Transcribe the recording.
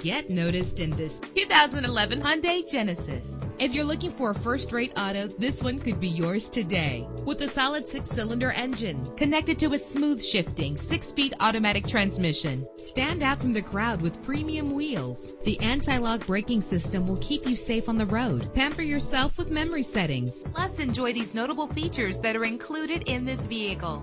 Get noticed in this 2011 Hyundai Genesis. If you're looking for a first-rate auto, this one could be yours today. With a solid six-cylinder engine connected to a smooth shifting six-speed automatic transmission. Stand out from the crowd with premium wheels. The anti-lock braking system will keep you safe on the road. Pamper yourself with memory settings. Plus, enjoy these notable features that are included in this vehicle.